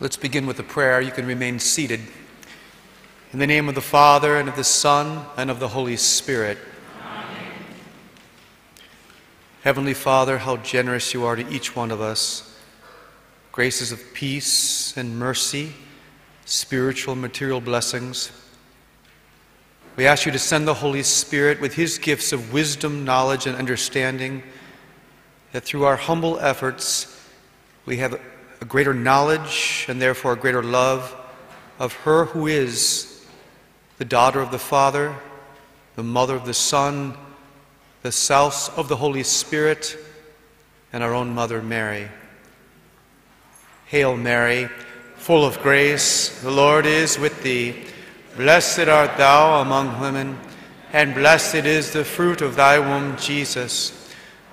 Let's begin with a prayer. You can remain seated. In the name of the Father, and of the Son, and of the Holy Spirit. Amen. Heavenly Father, how generous you are to each one of us. Graces of peace and mercy, spiritual, material blessings. We ask you to send the Holy Spirit with his gifts of wisdom, knowledge, and understanding, that through our humble efforts we have a greater knowledge and therefore a greater love of her who is the daughter of the Father, the mother of the Son, the spouse of the Holy Spirit, and our own mother Mary. Hail Mary, full of grace, the Lord is with thee. Blessed art thou among women, and blessed is the fruit of thy womb, Jesus.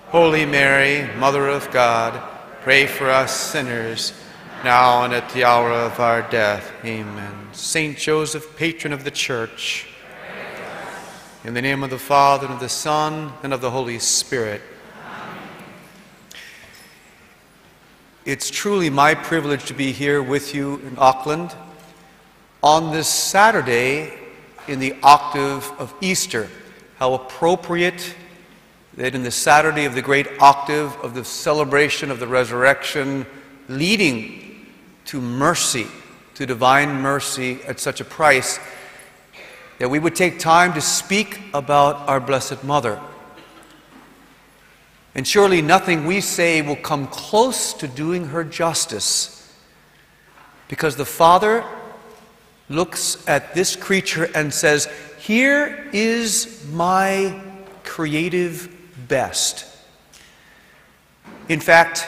Holy Mary, Mother of God, Pray for us sinners, now and at the hour of our death. Amen. Saint Joseph, patron of the Church, in the name of the Father, and of the Son, and of the Holy Spirit. Amen. It's truly my privilege to be here with you in Auckland on this Saturday in the octave of Easter. How appropriate that in the Saturday of the great octave of the celebration of the resurrection, leading to mercy, to divine mercy at such a price, that we would take time to speak about our Blessed Mother. And surely nothing we say will come close to doing her justice, because the Father looks at this creature and says, Here is my creative best. In fact,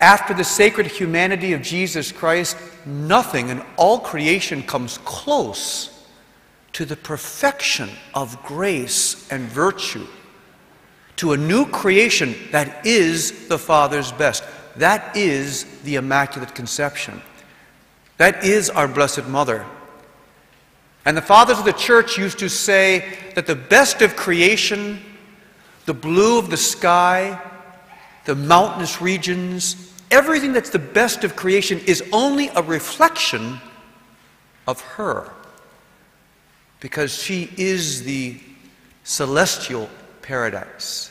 after the sacred humanity of Jesus Christ, nothing in all creation comes close to the perfection of grace and virtue, to a new creation that is the Father's best. That is the Immaculate Conception. That is our Blessed Mother. And the fathers of the church used to say that the best of creation the blue of the sky, the mountainous regions, everything that's the best of creation is only a reflection of her. Because she is the celestial paradise.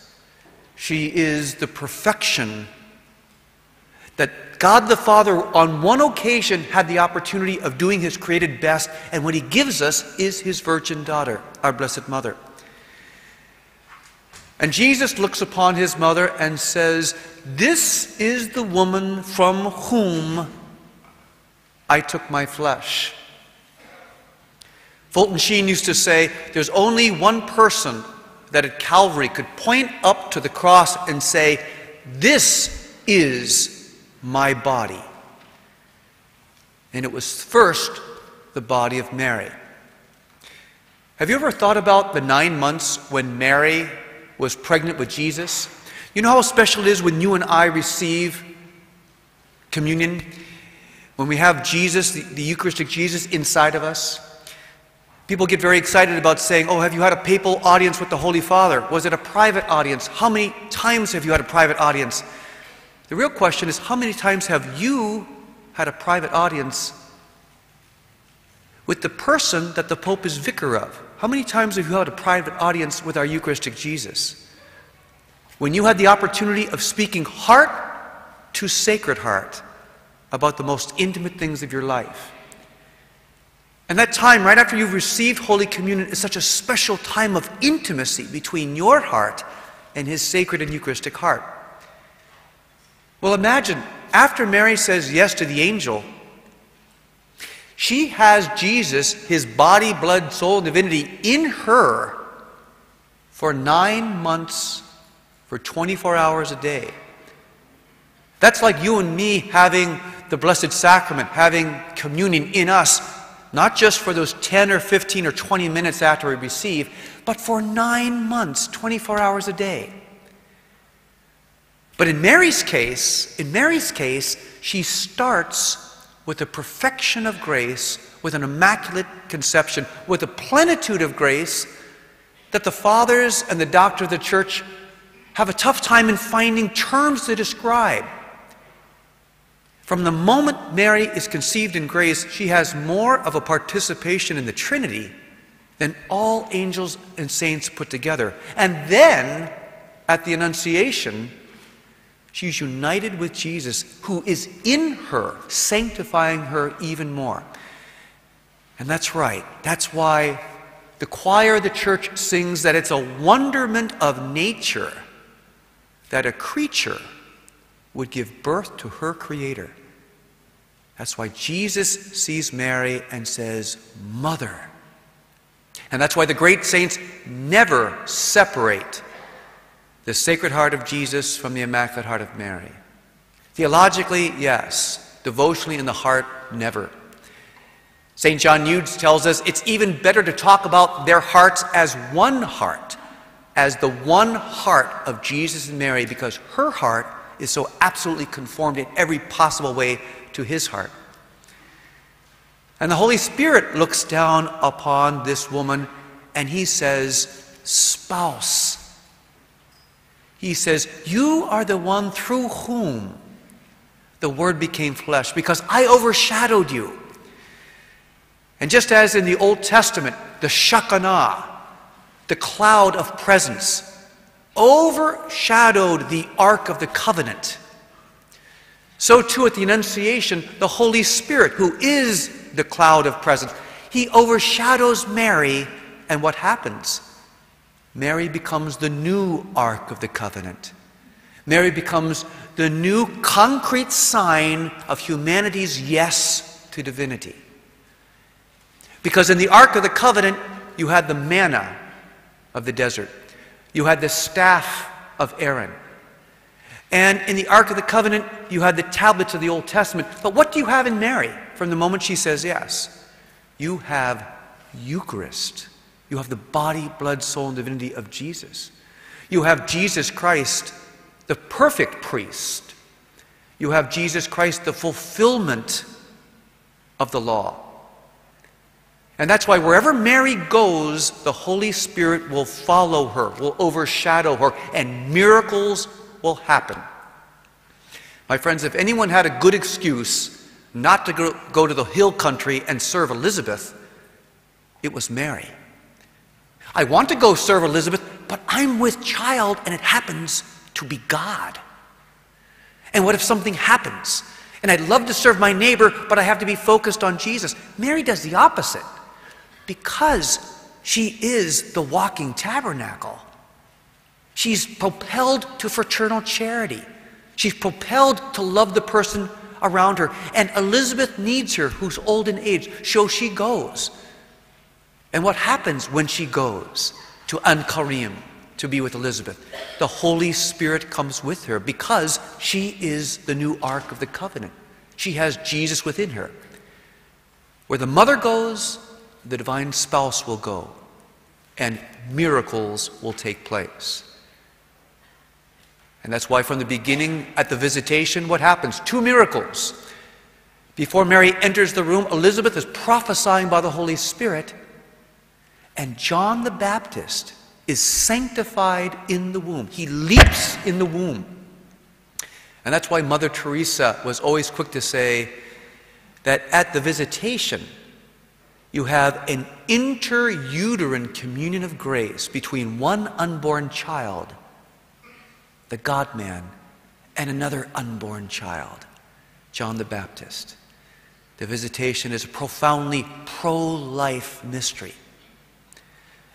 She is the perfection that God the Father, on one occasion, had the opportunity of doing His created best, and what He gives us is His virgin daughter, our Blessed Mother. And Jesus looks upon his mother and says, This is the woman from whom I took my flesh. Fulton Sheen used to say, There's only one person that at Calvary could point up to the cross and say, This is my body. And it was first the body of Mary. Have you ever thought about the nine months when Mary was pregnant with Jesus. You know how special it is when you and I receive communion? When we have Jesus, the, the Eucharistic Jesus, inside of us? People get very excited about saying, Oh, have you had a papal audience with the Holy Father? Was it a private audience? How many times have you had a private audience? The real question is, how many times have you had a private audience with the person that the Pope is vicar of? How many times have you had a private audience with our Eucharistic Jesus? When you had the opportunity of speaking heart to sacred heart about the most intimate things of your life. And that time, right after you've received Holy Communion, is such a special time of intimacy between your heart and His sacred and Eucharistic heart. Well, imagine after Mary says yes to the angel, she has Jesus, his body, blood, soul, divinity, in her for nine months, for 24 hours a day. That's like you and me having the Blessed Sacrament, having communion in us, not just for those 10 or 15 or 20 minutes after we receive, but for nine months, 24 hours a day. But in Mary's case, in Mary's case, she starts with the perfection of grace, with an immaculate conception, with a plenitude of grace that the fathers and the doctor of the church have a tough time in finding terms to describe. From the moment Mary is conceived in grace, she has more of a participation in the Trinity than all angels and saints put together. And then, at the Annunciation, she's united with Jesus, who is in her, sanctifying her even more. And that's right. That's why the choir of the church sings that it's a wonderment of nature that a creature would give birth to her creator. That's why Jesus sees Mary and says, Mother. And that's why the great saints never separate the Sacred Heart of Jesus from the Immaculate Heart of Mary. Theologically, yes. Devotionally, in the heart, never. St. John Eudes tells us it's even better to talk about their hearts as one heart, as the one heart of Jesus and Mary, because her heart is so absolutely conformed in every possible way to his heart. And the Holy Spirit looks down upon this woman and he says, Spouse. He says, You are the one through whom the Word became flesh because I overshadowed you. And just as in the Old Testament, the Shekinah, the cloud of presence, overshadowed the Ark of the Covenant, so too at the Annunciation, the Holy Spirit, who is the cloud of presence, he overshadows Mary, and what happens? Mary becomes the new Ark of the Covenant. Mary becomes the new concrete sign of humanity's yes to divinity. Because in the Ark of the Covenant, you had the manna of the desert, you had the staff of Aaron, and in the Ark of the Covenant, you had the tablets of the Old Testament. But what do you have in Mary from the moment she says yes? You have Eucharist. You have the body, blood, soul, and divinity of Jesus. You have Jesus Christ, the perfect priest. You have Jesus Christ, the fulfillment of the law. And that's why wherever Mary goes, the Holy Spirit will follow her, will overshadow her, and miracles will happen. My friends, if anyone had a good excuse not to go, to the hill country and serve Elizabeth, it was Mary. I want to go serve Elizabeth, but I'm with child and it happens to be God. And what if something happens? And I'd love to serve my neighbor, but I have to be focused on Jesus. Mary does the opposite because she is the walking tabernacle. She's propelled to fraternal charity. She's propelled to love the person around her. And Elizabeth needs her, who's old in age, so she goes. And what happens when she goes to Ein Karim to be with Elizabeth? The Holy Spirit comes with her because she is the new Ark of the Covenant. She has Jesus within her. Where the mother goes, the divine spouse will go, and miracles will take place. And that's why, from the beginning at the visitation, what happens? Two miracles. Before Mary enters the room, Elizabeth is prophesying by the Holy Spirit, and John the Baptist is sanctified in the womb. He leaps in the womb. And that's why Mother Teresa was always quick to say that at the visitation, you have an interuterine communion of grace between one unborn child the God man, and another unborn child, John the Baptist. The visitation is a profoundly pro life mystery.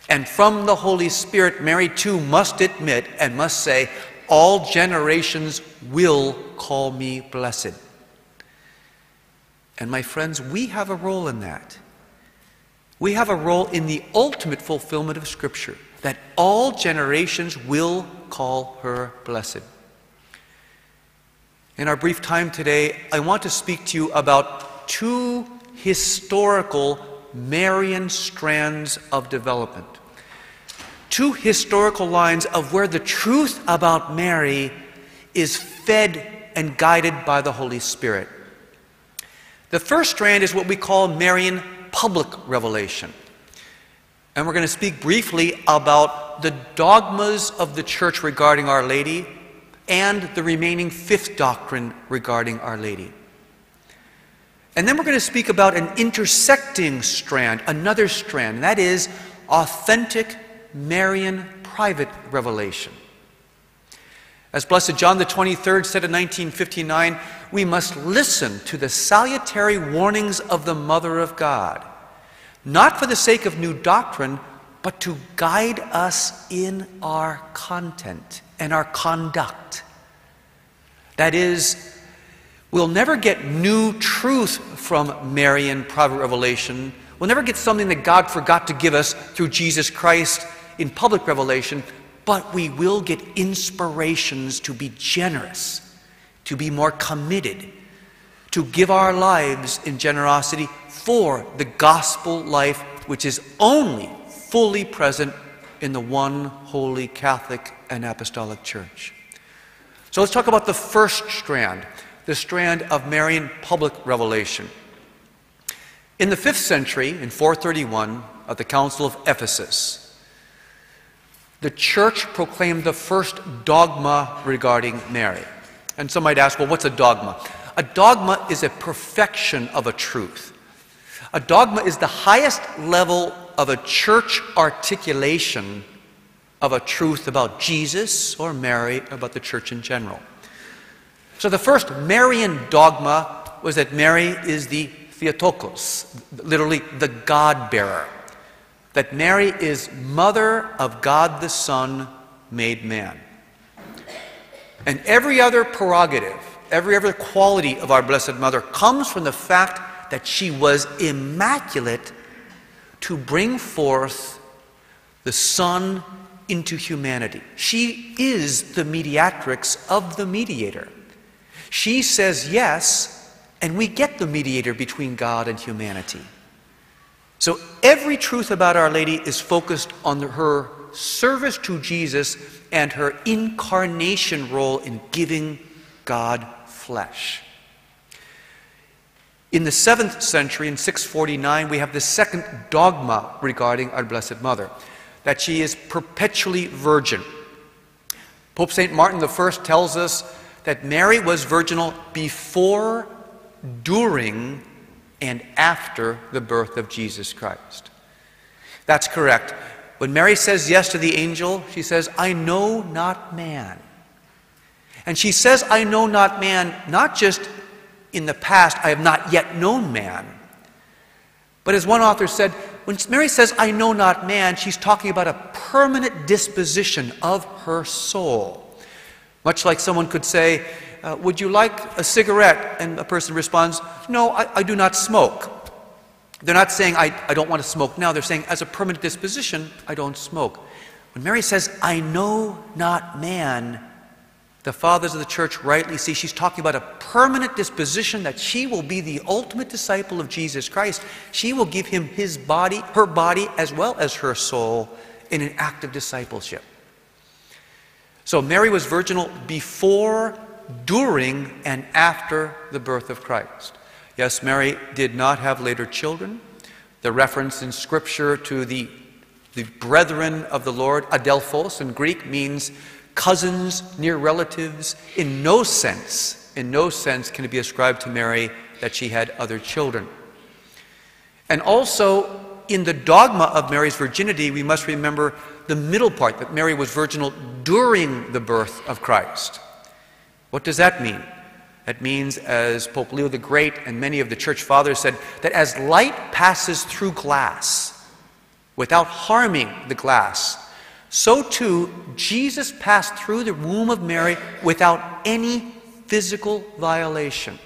And from the Holy Spirit, Mary too must admit and must say, All generations will call me blessed. And my friends, we have a role in that. We have a role in the ultimate fulfillment of Scripture that all generations will call her blessed. In our brief time today, I want to speak to you about two historical Marian strands of development. Two historical lines of where the truth about Mary is fed and guided by the Holy Spirit. The first strand is what we call Marian public revelation. And we're going to speak briefly about the dogmas of the church regarding Our Lady and the remaining fifth doctrine regarding Our Lady. And then we're going to speak about an intersecting strand, another strand, and that is authentic Marian private revelation. As Blessed John the 23rd said in 1959, we must listen to the salutary warnings of the Mother of God, not for the sake of new doctrine, but to guide us in our content and our conduct. That is, we'll never get new truth from Marian private revelation. We'll never get something that God forgot to give us through Jesus Christ in public revelation, but we will get inspirations to be generous, to be more committed, to give our lives in generosity for the gospel life, which is only fully present in the one holy Catholic and Apostolic Church. So let's talk about the first strand, the strand of Marian public revelation. In the fifth century, in 431, at the Council of Ephesus, the church proclaimed the first dogma regarding Mary. And some might ask, well, what's a dogma? A dogma is a perfection of a truth. A dogma is the highest level of a church articulation of a truth about Jesus or Mary, about the church in general. So the first Marian dogma was that Mary is the Theotokos, literally the God bearer that Mary is mother of God the Son made man. And every other prerogative, every other quality of our Blessed Mother comes from the fact that she was immaculate to bring forth the Son into humanity. She is the mediatrix of the mediator. She says yes, and we get the mediator between God and humanity. So every truth about Our Lady is focused on her service to Jesus and her incarnation role in giving God flesh. In the 7th century, in 649, we have the second dogma regarding our Blessed Mother that she is perpetually virgin. Pope St. Martin I tells us that Mary was virginal before, during, and after the birth of Jesus Christ. That's correct. When Mary says yes to the angel, she says, I know not man. And she says, I know not man, not just in the past, I have not yet known man. But as one author said, when Mary says, I know not man, she's talking about a permanent disposition of her soul. Much like someone could say, uh, Would you like a cigarette? And a person responds, No, I, I do not smoke. They're not saying, I, I don't want to smoke now. They're saying, As a permanent disposition, I don't smoke. When Mary says, I know not man, the fathers of the church rightly see she's talking about a permanent disposition that she will be the ultimate disciple of Jesus Christ. She will give him his body, her body, as well as her soul in an act of discipleship. So Mary was virginal before during and after the birth of Christ. Yes, Mary did not have later children. The reference in Scripture to the, the brethren of the Lord, adelphos in Greek, means cousins, near relatives. In no sense, in no sense can it be ascribed to Mary that she had other children. And also, in the dogma of Mary's virginity, we must remember the middle part that Mary was virginal during the birth of Christ. What does that mean? That means, as Pope Leo the Great and many of the church fathers said, that as light passes through glass without harming the glass, so too Jesus passed through the womb of Mary without any physical violation.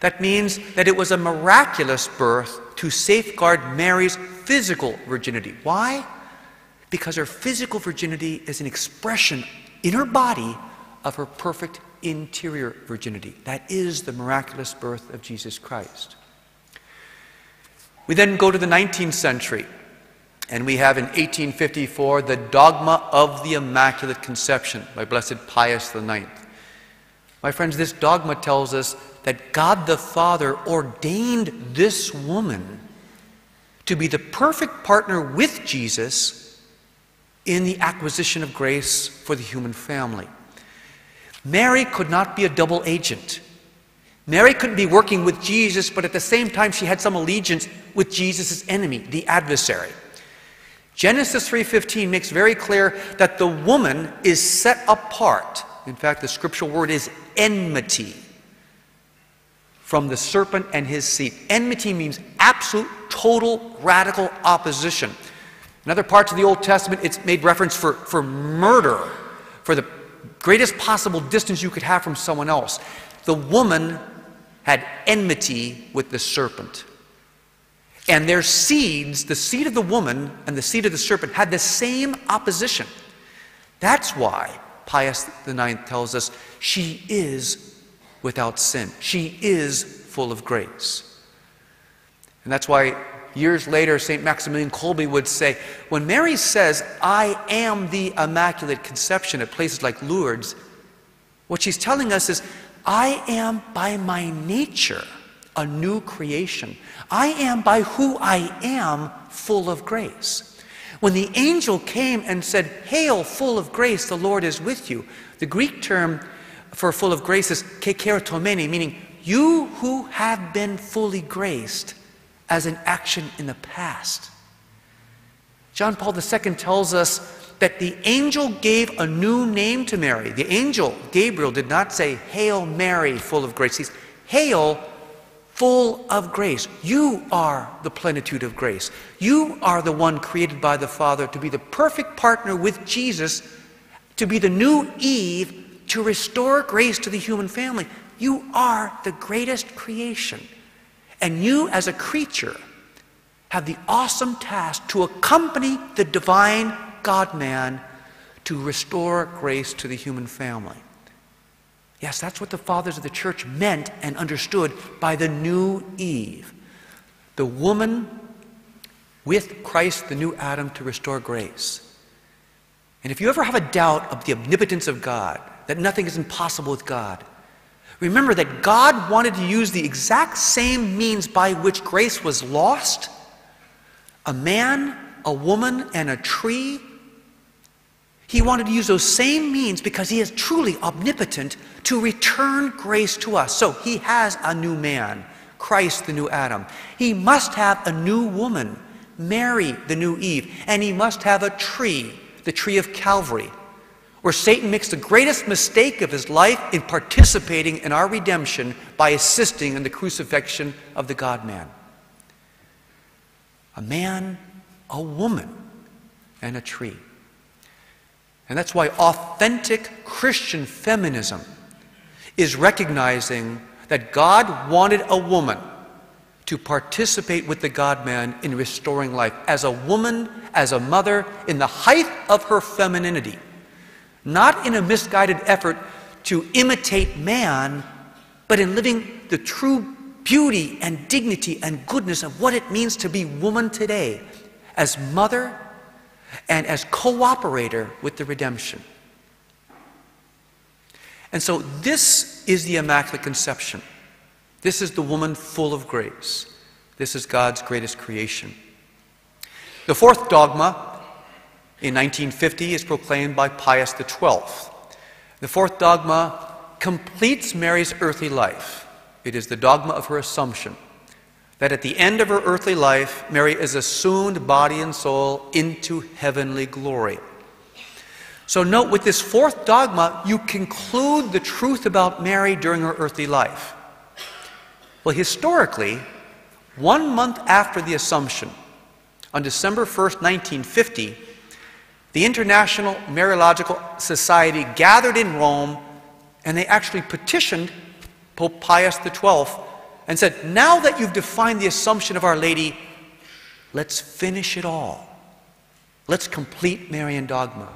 That means that it was a miraculous birth to safeguard Mary's physical virginity. Why? Because her physical virginity is an expression in her body of her perfect interior virginity. That is the miraculous birth of Jesus Christ. We then go to the 19th century, and we have in 1854 the dogma of the Immaculate Conception by Blessed Pius IX. My friends, this dogma tells us that God the Father ordained this woman to be the perfect partner with Jesus in the acquisition of grace for the human family. Mary could not be a double agent. Mary couldn't be working with Jesus, but at the same time, she had some allegiance with Jesus' enemy, the adversary. Genesis 3:15 makes very clear that the woman is set apart. In fact, the scriptural word is enmity from the serpent and his seed. Enmity means absolute, total, radical opposition. In other parts of the Old Testament, it's made reference for, for murder, for the greatest possible distance you could have from someone else. The woman had enmity with the serpent. And their seeds, the seed of the woman and the seed of the serpent, had the same opposition. That's why Pius IX tells us she is without sin. She is full of grace. And that's why years later, St. Maximilian Kolbe would say, when Mary says, I am the Immaculate Conception at places like Lourdes, what she's telling us is, I am by my nature a new creation. I am by who I am full of grace. When the angel came and said, Hail, full of grace, the Lord is with you, the Greek term for full of grace is kecharitomene, meaning you who have been fully graced as an action in the past. John Paul II tells us that the angel gave a new name to Mary. The angel, Gabriel, did not say, Hail Mary, full of grace. He He's, Hail, full of grace. You are the plenitude of grace. You are the one created by the Father to be the perfect partner with Jesus, to be the new Eve, to restore grace to the human family. You are the greatest creation. And you, as a creature, have the awesome task to accompany the divine God man to restore grace to the human family. Yes, that's what the fathers of the church meant and understood by the new Eve. The woman with Christ, the new Adam, to restore grace. And if you ever have a doubt of the omnipotence of God, that nothing is impossible with God, remember that God wanted to use the exact same means by which grace was lost a man, a woman, and a tree he wanted to use those same means because he is truly omnipotent to return grace to us. So he has a new man, Christ, the new Adam. He must have a new woman, Mary, the new Eve. And he must have a tree, the tree of Calvary, where Satan makes the greatest mistake of his life in participating in our redemption by assisting in the crucifixion of the God man. A man, a woman, and a tree. And that's why authentic Christian feminism is recognizing that God wanted a woman to participate with the God man in restoring life as a woman, as a mother, in the height of her femininity, not in a misguided effort to imitate man, but in living the true beauty and dignity and goodness of what it means to be woman today as mother and as cooperator with the redemption. And so this is the Immaculate Conception. This is the woman full of grace. This is God's greatest creation. The fourth dogma in 1950 is proclaimed by Pius XII. The fourth dogma completes Mary's earthly life. It is the dogma of her Assumption that at the end of her earthly life, Mary is assumed body and soul into heavenly glory. So, note with this fourth dogma, you conclude the truth about Mary during her earthly life. Well, historically, one month after the Assumption, on December 1st, 1950, the International Mariological Society gathered in Rome and they actually petitioned Pope Pius XII and said, Now that you've defined the assumption of Our Lady, let's finish it all. Let's complete Marian dogma.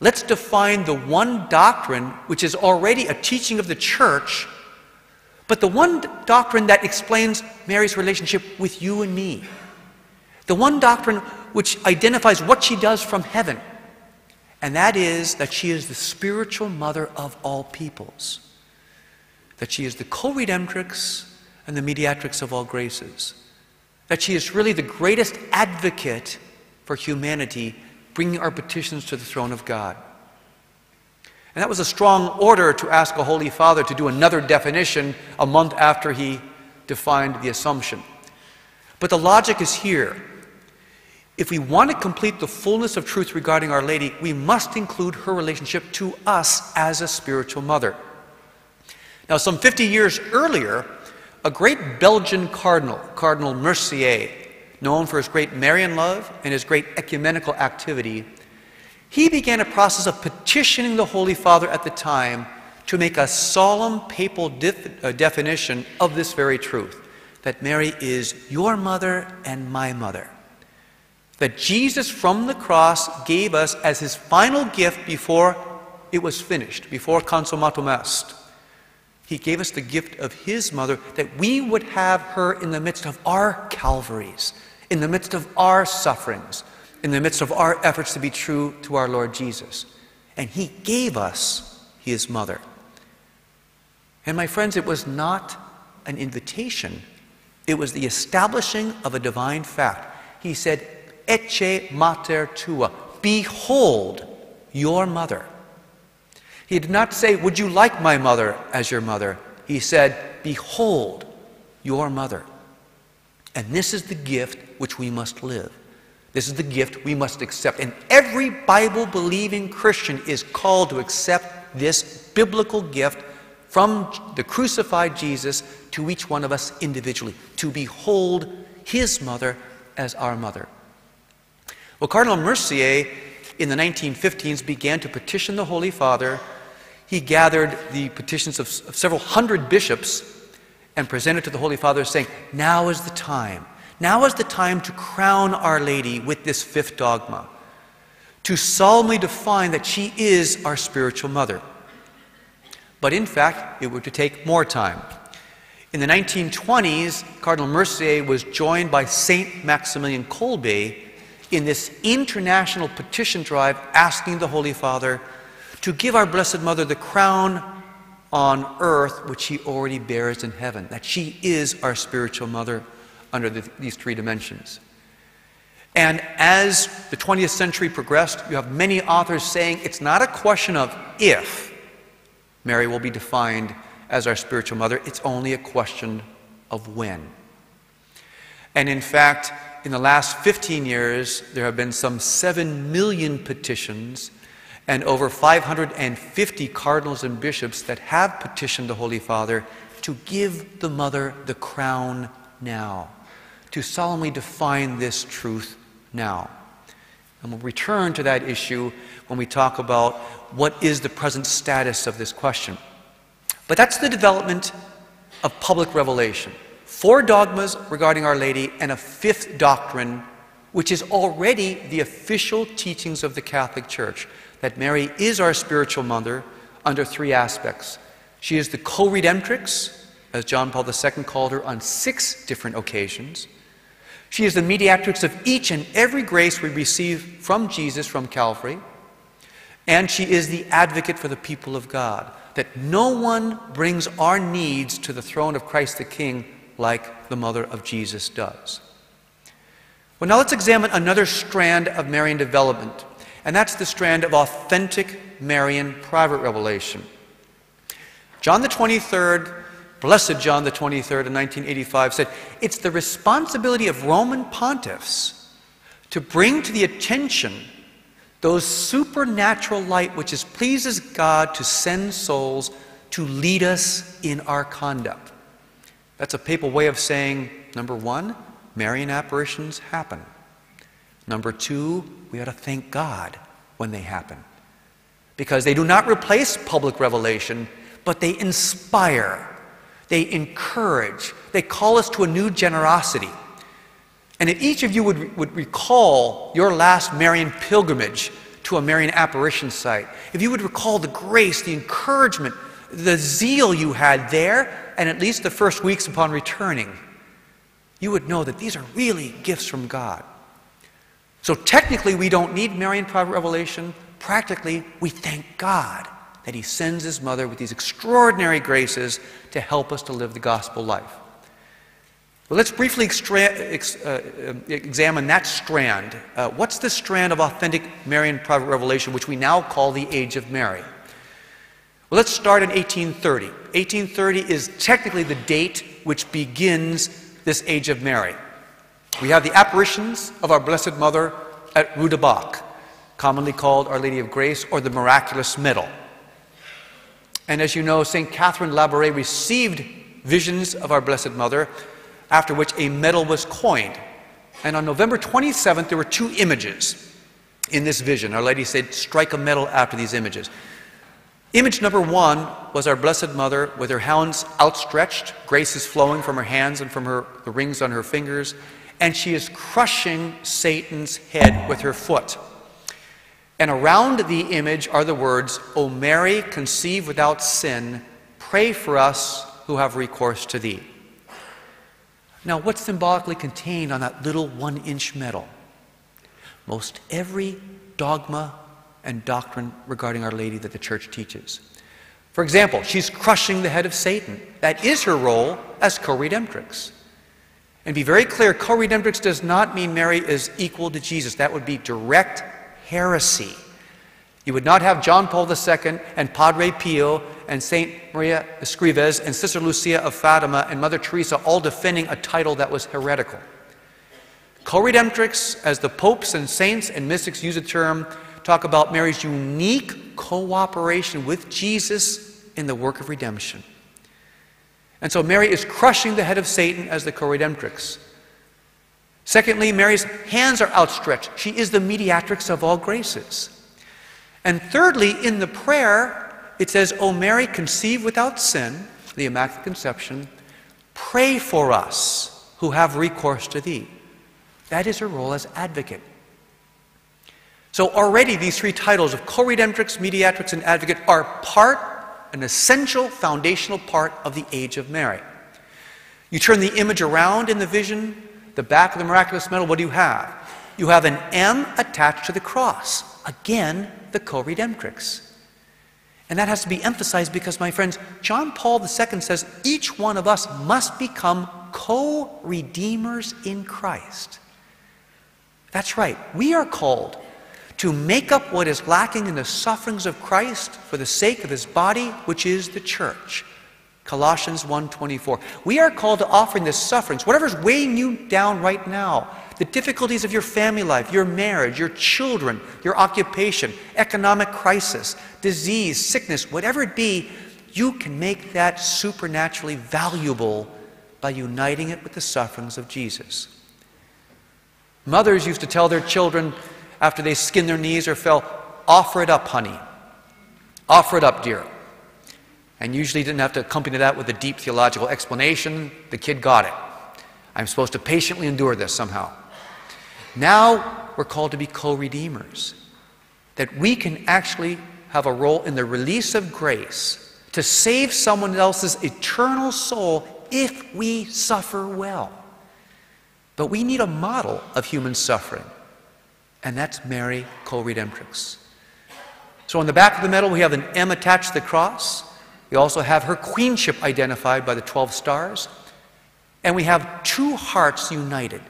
Let's define the one doctrine which is already a teaching of the church, but the one doctrine that explains Mary's relationship with you and me. The one doctrine which identifies what she does from heaven, and that is that she is the spiritual mother of all peoples that she is the co redemptrix and the mediatrix of all graces, that she is really the greatest advocate for humanity, bringing our petitions to the throne of God. And that was a strong order to ask a Holy Father to do another definition a month after he defined the Assumption. But the logic is here. If we want to complete the fullness of truth regarding Our Lady, we must include her relationship to us as a spiritual mother. Now, some 50 years earlier, a great Belgian cardinal, Cardinal Mercier, known for his great Marian love and his great ecumenical activity, he began a process of petitioning the Holy Father at the time to make a solemn papal def- uh, definition of this very truth that Mary is your mother and my mother. That Jesus from the cross gave us as his final gift before it was finished, before consummatum est. He gave us the gift of his mother that we would have her in the midst of our Calvaries, in the midst of our sufferings, in the midst of our efforts to be true to our Lord Jesus. And he gave us his mother. And my friends, it was not an invitation, it was the establishing of a divine fact. He said, Ecce mater tua, behold your mother. He did not say, Would you like my mother as your mother? He said, Behold your mother. And this is the gift which we must live. This is the gift we must accept. And every Bible believing Christian is called to accept this biblical gift from the crucified Jesus to each one of us individually, to behold his mother as our mother. Well, Cardinal Mercier in the 1915s began to petition the Holy Father. He gathered the petitions of, of several hundred bishops and presented to the Holy Father, saying, Now is the time. Now is the time to crown Our Lady with this fifth dogma, to solemnly define that she is our spiritual mother. But in fact, it would to take more time. In the 1920s, Cardinal Mercier was joined by Saint Maximilian Kolbe in this international petition drive asking the Holy Father to give our Blessed Mother the crown on earth which she already bears in heaven, that she is our spiritual mother under the, these three dimensions. And as the 20th century progressed, you have many authors saying it's not a question of if Mary will be defined as our spiritual mother, it's only a question of when. And in fact, in the last 15 years, there have been some 7 million petitions and over 550 cardinals and bishops that have petitioned the Holy Father to give the mother the crown now, to solemnly define this truth now. And we'll return to that issue when we talk about what is the present status of this question. But that's the development of public revelation four dogmas regarding Our Lady, and a fifth doctrine, which is already the official teachings of the Catholic Church that Mary is our spiritual mother under three aspects. She is the co redemptrix, as John Paul II called her on six different occasions. She is the mediatrix of each and every grace we receive from Jesus from Calvary. And she is the advocate for the people of God, that no one brings our needs to the throne of Christ the King like the mother of Jesus does. Well, now let's examine another strand of Marian development, and that's the strand of authentic Marian private revelation. John the 23rd, Blessed John the 23rd in 1985 said, It's the responsibility of Roman pontiffs to bring to the attention those supernatural light which is pleases God to send souls to lead us in our conduct. That's a papal way of saying, number one, Marian apparitions happen. Number two, we ought to thank God when they happen. Because they do not replace public revelation, but they inspire, they encourage, they call us to a new generosity. And if each of you would, would recall your last Marian pilgrimage to a Marian apparition site, if you would recall the grace, the encouragement, the zeal you had there, and at least the first weeks upon returning, you would know that these are really gifts from God. So technically, we don't need Marian private revelation. Practically, we thank God that He sends His mother with these extraordinary graces to help us to live the gospel life. Well, let's briefly ex- uh, examine that strand. Uh, what's the strand of authentic Marian private revelation, which we now call the Age of Mary? Well, let's start in 1830. 1830 is technically the date which begins this age of Mary. We have the apparitions of our Blessed Mother at Rue du Bac, commonly called Our Lady of Grace or the Miraculous Medal. And as you know, St. Catherine Labouré received visions of our Blessed Mother, after which a medal was coined. And on November 27th, there were two images in this vision. Our Lady said, Strike a medal after these images. Image number one was our Blessed Mother with her hands outstretched, grace is flowing from her hands and from her, the rings on her fingers, and she is crushing Satan's head with her foot. And around the image are the words, O Mary, conceive without sin, pray for us who have recourse to thee. Now, what's symbolically contained on that little one inch medal? Most every dogma and doctrine regarding Our Lady that the church teaches. For example, she's crushing the head of Satan. That is her role as co redemptrix. And be very clear co redemptrix does not mean Mary is equal to Jesus. That would be direct heresy. You would not have John Paul II and Padre Pio and Saint Maria Escrivas and Sister Lucia of Fatima and Mother Teresa all defending a title that was heretical. Co redemptrix, as the popes and saints and mystics use the term, talk about Mary's unique cooperation with Jesus in the work of redemption. And so Mary is crushing the head of Satan as the co redemptrix. Secondly, Mary's hands are outstretched. She is the mediatrix of all graces. And thirdly, in the prayer, it says, O Mary, conceive without sin, the Immaculate Conception, pray for us who have recourse to thee. That is her role as advocate. So already these three titles of co-redemptrix, mediatrix, and advocate are part, an essential foundational part of the age of Mary. You turn the image around in the vision, the back of the miraculous medal, what do you have? You have an M attached to the cross. Again, the co-redemptrix. And that has to be emphasized because, my friends, John Paul II says each one of us must become co redeemers in Christ. That's right. We are called to make up what is lacking in the sufferings of Christ for the sake of his body, which is the church. Colossians 1:24. We are called to offering the sufferings, whatever's weighing you down right now, the difficulties of your family life, your marriage, your children, your occupation, economic crisis, disease, sickness, whatever it be, you can make that supernaturally valuable by uniting it with the sufferings of Jesus. Mothers used to tell their children, after they skinned their knees or fell, offer it up, honey. Offer it up, dear. And usually didn't have to accompany that with a deep theological explanation. The kid got it. I'm supposed to patiently endure this somehow. Now we're called to be co redeemers, that we can actually have a role in the release of grace to save someone else's eternal soul if we suffer well. But we need a model of human suffering and that's Mary, co redemptrix. So on the back of the medal, we have an M attached to the cross. We also have her queenship identified by the 12 stars. And we have two hearts united.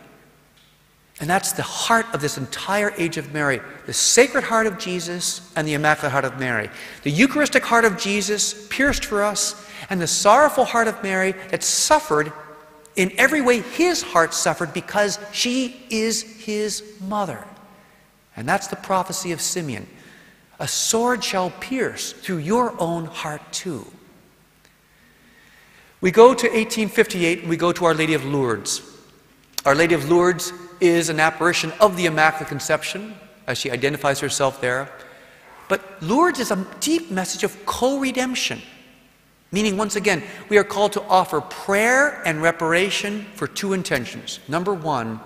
And that's the heart of this entire age of Mary the Sacred Heart of Jesus and the Immaculate Heart of Mary. The Eucharistic heart of Jesus, pierced for us, and the sorrowful heart of Mary that suffered in every way his heart suffered because she is his mother. And that's the prophecy of Simeon. A sword shall pierce through your own heart too. We go to 1858 and we go to Our Lady of Lourdes. Our Lady of Lourdes is an apparition of the Immaculate Conception, as she identifies herself there. But Lourdes is a deep message of co redemption, meaning, once again, we are called to offer prayer and reparation for two intentions. Number one,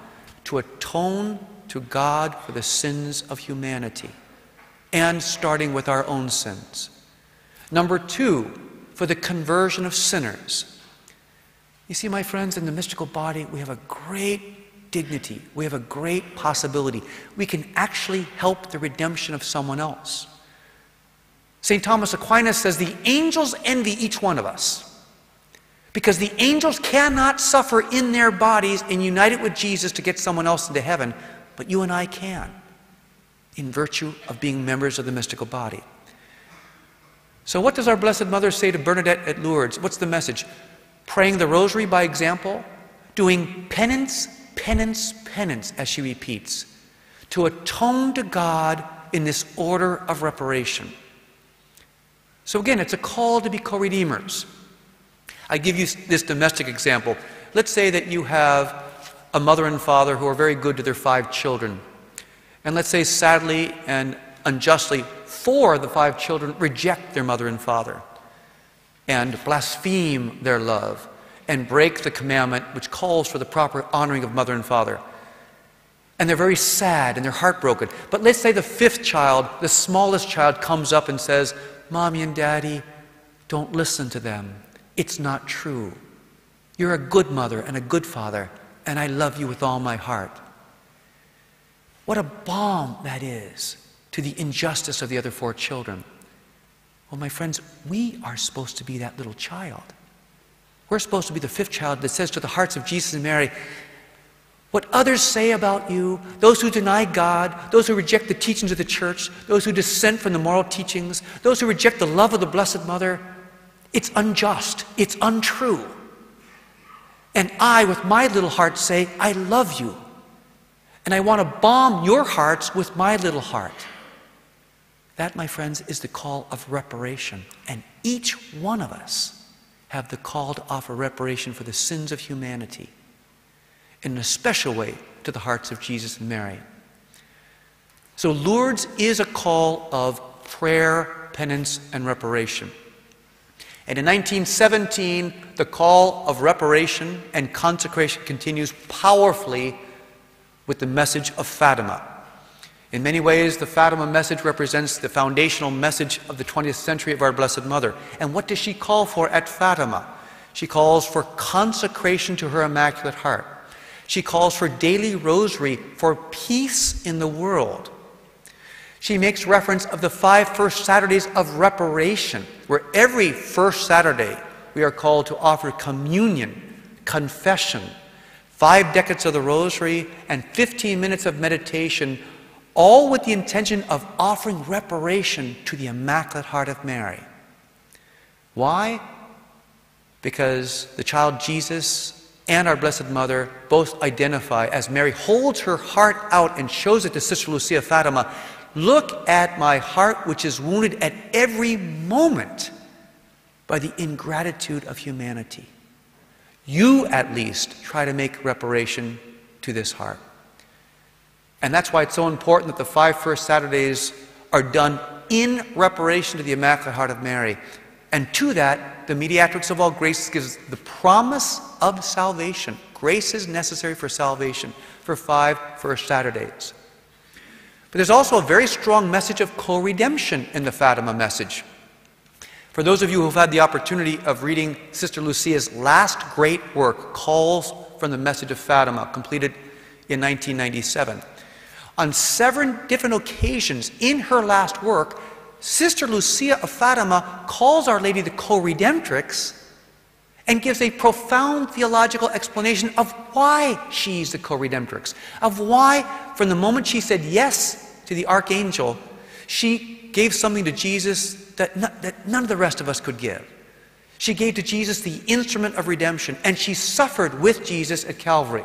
to atone to God for the sins of humanity, and starting with our own sins. Number two, for the conversion of sinners. You see, my friends, in the mystical body, we have a great dignity, we have a great possibility. We can actually help the redemption of someone else. St. Thomas Aquinas says the angels envy each one of us. Because the angels cannot suffer in their bodies and unite it with Jesus to get someone else into heaven but you and I can in virtue of being members of the mystical body. So, what does our Blessed Mother say to Bernadette at Lourdes? What's the message? Praying the rosary by example, doing penance, penance, penance, as she repeats, to atone to God in this order of reparation. So, again, it's a call to be co redeemers. I give you this domestic example. Let's say that you have a mother and father who are very good to their five children. And let's say, sadly and unjustly, four of the five children reject their mother and father and blaspheme their love and break the commandment which calls for the proper honoring of mother and father. And they're very sad and they're heartbroken. But let's say the fifth child, the smallest child, comes up and says, Mommy and Daddy, don't listen to them. It's not true. You're a good mother and a good father, and I love you with all my heart. What a balm that is to the injustice of the other four children. Well, my friends, we are supposed to be that little child. We're supposed to be the fifth child that says to the hearts of Jesus and Mary, what others say about you, those who deny God, those who reject the teachings of the church, those who dissent from the moral teachings, those who reject the love of the Blessed Mother, it's unjust, it's untrue. And I, with my little heart, say, I love you. And I want to balm your hearts with my little heart. That, my friends, is the call of reparation. And each one of us have the call to offer reparation for the sins of humanity in a special way to the hearts of Jesus and Mary. So, Lourdes is a call of prayer, penance, and reparation. And in 1917, the call of reparation and consecration continues powerfully with the message of Fatima. In many ways, the Fatima message represents the foundational message of the 20th century of our Blessed Mother. And what does she call for at Fatima? She calls for consecration to her Immaculate Heart. She calls for daily rosary for peace in the world. She makes reference of the five first Saturdays of reparation, where every first Saturday we are called to offer communion, confession, five decades of the rosary, and 15 minutes of meditation, all with the intention of offering reparation to the Immaculate Heart of Mary. Why? Because the child Jesus and our Blessed Mother both identify as Mary holds her heart out and shows it to Sister Lucia Fatima. Look at my heart, which is wounded at every moment by the ingratitude of humanity. You, at least, try to make reparation to this heart. And that's why it's so important that the five first Saturdays are done in reparation to the Immaculate Heart of Mary. And to that, the mediatrix of all graces gives the promise of salvation. Grace is necessary for salvation for five first Saturdays. But there's also a very strong message of co redemption in the Fatima message. For those of you who've had the opportunity of reading Sister Lucia's last great work, Calls from the Message of Fatima, completed in 1997, on seven different occasions in her last work, Sister Lucia of Fatima calls Our Lady the co redemptrix and gives a profound theological explanation of why she's the co redemptrix, of why, from the moment she said yes to the archangel, she gave something to Jesus that, that none of the rest of us could give. She gave to Jesus the instrument of redemption, and she suffered with Jesus at Calvary.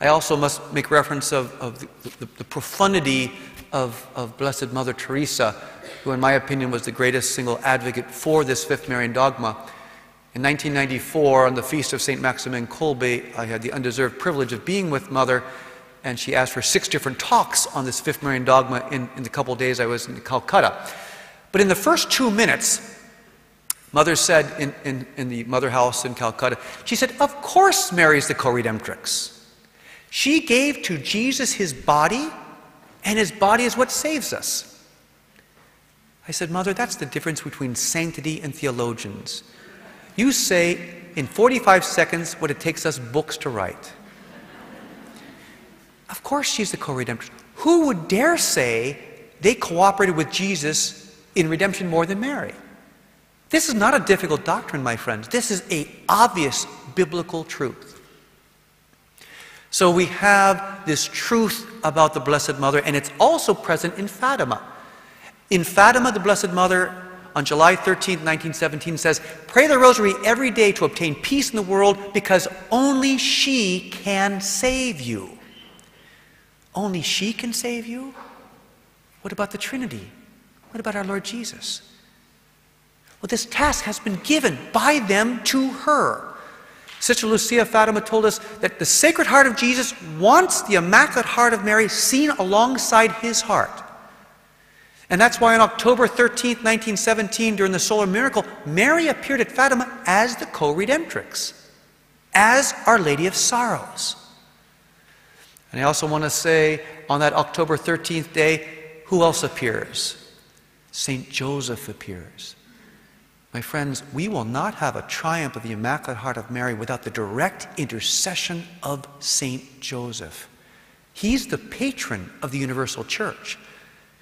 I also must make reference of, of the, the, the profundity of, of Blessed Mother Teresa, who, in my opinion, was the greatest single advocate for this fifth Marian dogma. In 1994, on the feast of St. Maximilian Kolbe, I had the undeserved privilege of being with Mother, and she asked for six different talks on this fifth Marian dogma in, in the couple days I was in Calcutta. But in the first two minutes, Mother said in, in, in the Mother House in Calcutta, she said, Of course Mary's the co redemptrix. She gave to Jesus his body and his body is what saves us. I said, Mother, that's the difference between sanctity and theologians. You say in 45 seconds what it takes us books to write. Of course, she's the co redemptrix. Who would dare say they cooperated with Jesus in redemption more than Mary? This is not a difficult doctrine, my friends. This is a obvious biblical truth. So we have this truth about the Blessed Mother, and it's also present in Fatima. In Fatima, the Blessed Mother on July 13, 1917 says, Pray the rosary every day to obtain peace in the world because only she can save you. Only she can save you? What about the Trinity? What about our Lord Jesus? Well, this task has been given by them to her. Sister Lucia Fatima told us that the Sacred Heart of Jesus wants the Immaculate Heart of Mary seen alongside his heart. And that's why on October 13, 1917, during the solar miracle, Mary appeared at Fatima as the co redemptrix, as Our Lady of Sorrows. And I also want to say on that October 13th day, who else appears? St. Joseph appears. My friends, we will not have a triumph of the Immaculate Heart of Mary without the direct intercession of St. Joseph. He's the patron of the universal church.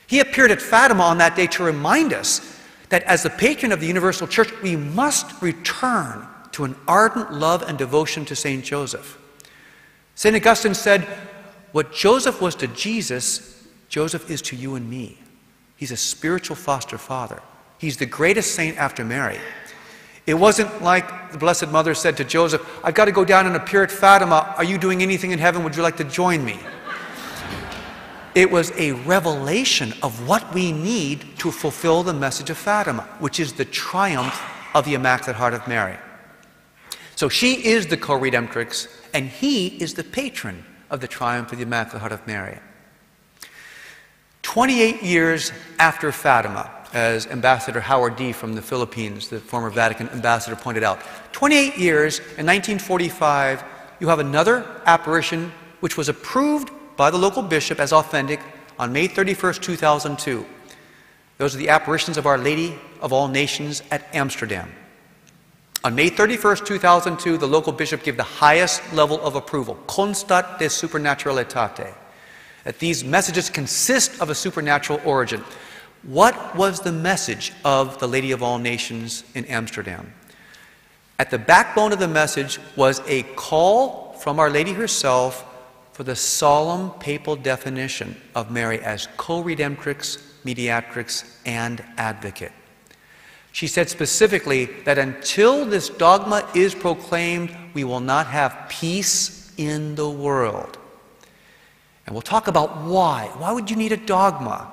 He appeared at Fatima on that day to remind us that as the patron of the universal church, we must return to an ardent love and devotion to St. Joseph. St. Augustine said, What Joseph was to Jesus, Joseph is to you and me. He's a spiritual foster father. He's the greatest saint after Mary. It wasn't like the Blessed Mother said to Joseph, I've got to go down and appear at Fatima. Are you doing anything in heaven? Would you like to join me? It was a revelation of what we need to fulfill the message of Fatima, which is the triumph of the Immaculate Heart of Mary. So she is the co redemptrix, and he is the patron of the triumph of the Immaculate Heart of Mary. 28 years after Fatima, as Ambassador Howard Dee from the Philippines, the former Vatican ambassador, pointed out, 28 years in 1945, you have another apparition which was approved by the local bishop as authentic on May 31st, 2002. Those are the apparitions of Our Lady of All Nations at Amsterdam. On May 31st, 2002, the local bishop gave the highest level of approval, constat de supernaturalitate, that these messages consist of a supernatural origin. What was the message of the Lady of All Nations in Amsterdam? At the backbone of the message was a call from Our Lady herself for the solemn papal definition of Mary as co redemptrix, mediatrix, and advocate. She said specifically that until this dogma is proclaimed, we will not have peace in the world. And we'll talk about why. Why would you need a dogma